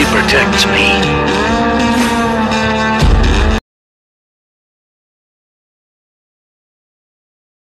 He protects me.